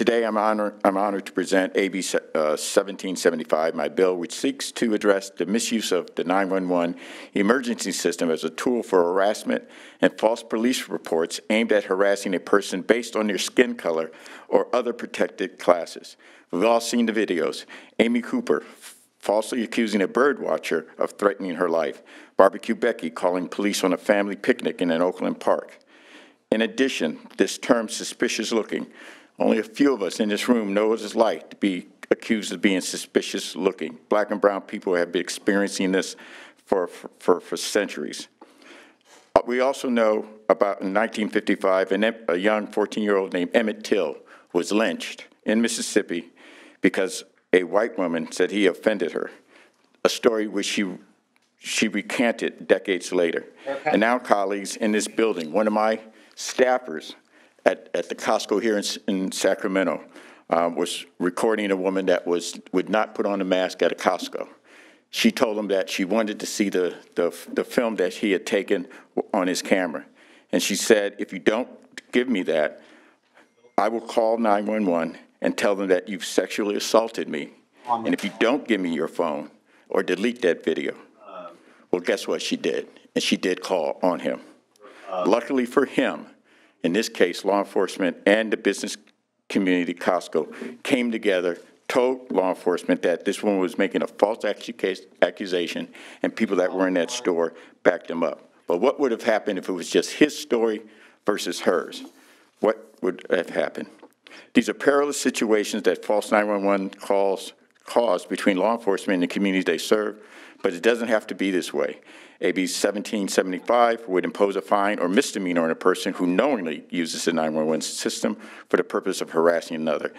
Today, I'm honored, I'm honored to present AB uh, 1775, my bill which seeks to address the misuse of the 911 emergency system as a tool for harassment and false police reports aimed at harassing a person based on their skin color or other protected classes. We've all seen the videos. Amy Cooper falsely accusing a bird watcher of threatening her life. Barbecue Becky calling police on a family picnic in an Oakland park. In addition, this term suspicious looking, only a few of us in this room know what it's like to be accused of being suspicious looking. Black and brown people have been experiencing this for, for, for centuries. Uh, We also know about in 1955, an a young 14-year-old named Emmett Till was lynched in Mississippi because a white woman said he offended her, a story which she, she recanted decades later. And now colleagues in this building, one of my staffers at, at the Costco here in, in Sacramento uh, was recording a woman that was, would not put on a mask at a Costco. She told him that she wanted to see the, the, the film that he had taken on his camera. And she said, if you don't give me that, I will call 911 and tell them that you've sexually assaulted me. And if you don't give me your phone or delete that video, well, guess what she did? And she did call on him. Luckily for him, in this case, law enforcement and the business community, Costco, came together, told law enforcement that this woman was making a false accusation, and people that were in that store backed him up. But what would have happened if it was just his story versus hers? What would have happened? These are perilous situations that false 911 calls cause between law enforcement and the communities they serve, but it doesn't have to be this way. AB 1775 would impose a fine or misdemeanor on a person who knowingly uses the 911 system for the purpose of harassing another.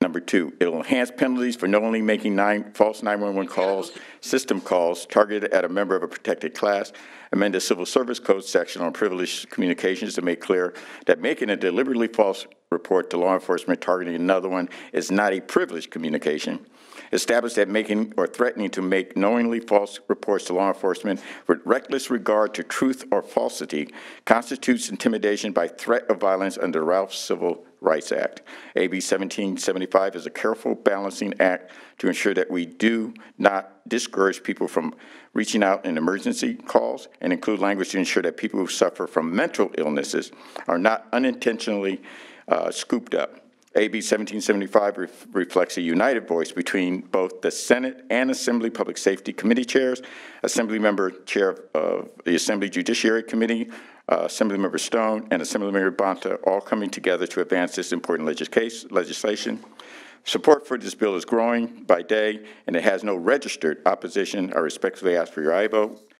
Number two, it'll enhance penalties for knowingly making nine, false 911 calls, system calls targeted at a member of a protected class, amend the Civil Service Code section on privileged communications to make clear that making a deliberately false report to law enforcement targeting another one is not a privileged communication. Establish that making or threatening to make knowingly false reports to law enforcement with reckless regard to truth or falsity constitutes intimidation by threat of violence under Ralph's Civil Rights Act. AB 1775 is a careful balancing act to ensure that we do not discourage people from reaching out in emergency calls and include language to ensure that people who suffer from mental illnesses are not unintentionally uh, scooped up. AB 1775 ref- reflects a united voice between both the Senate and Assembly Public Safety Committee chairs, Assembly Member Chair of uh, the Assembly Judiciary Committee, uh, Assemblymember Stone, and Assemblymember Bonta, all coming together to advance this important legis- legislation. Support for this bill is growing by day, and it has no registered opposition. I respectfully ask for your aye vote.